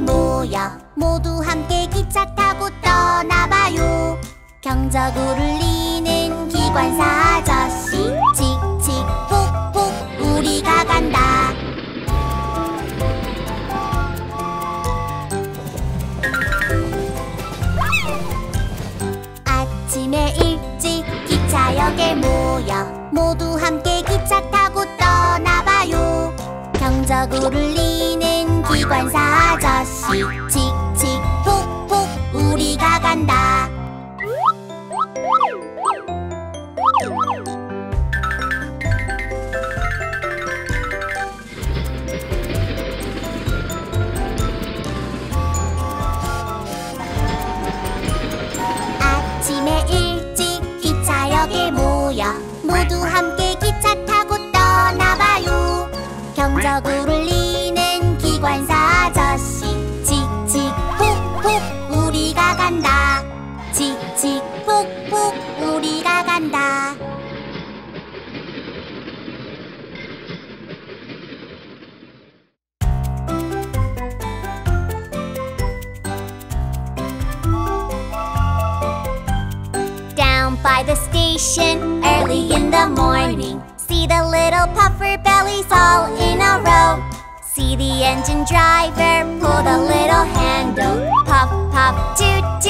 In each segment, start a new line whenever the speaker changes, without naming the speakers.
모여 모두 함께 기차 타고 떠나봐요. 경적 울리는 기관사 아저씨 칙칙 푹푹 우리가 간다. 아침에 일찍 기차역에 모여 모두 함께 기차 타고 떠나봐요. 경적 울리는 기관사 칙칙 푹푹 우리가 간다. 아침에 일찍 기차역에 모여 모두 함께 기차 타고 떠나봐요. 경적 울리 푹푹 우리가 간다 Down by the station early in the morning. See the little puffer bellies all in a row. See the engine driver pull the little handle. Puff, puff, toot, toot,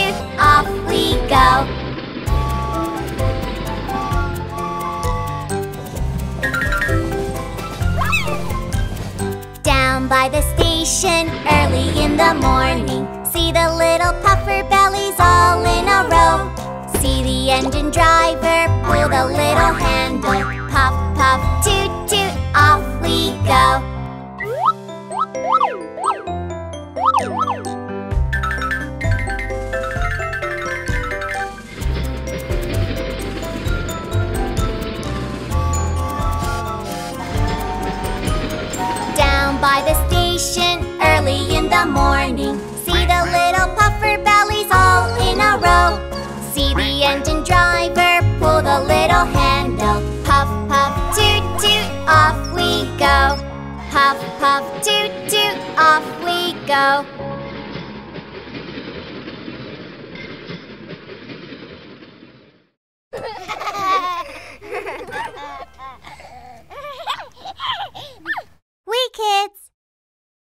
By the station early in the morning. See the little puffer bellies all in a row. See the engine driver pull the little handle. Puff, puff, toot, toot, off we go. Puff, toot, toot, off we go.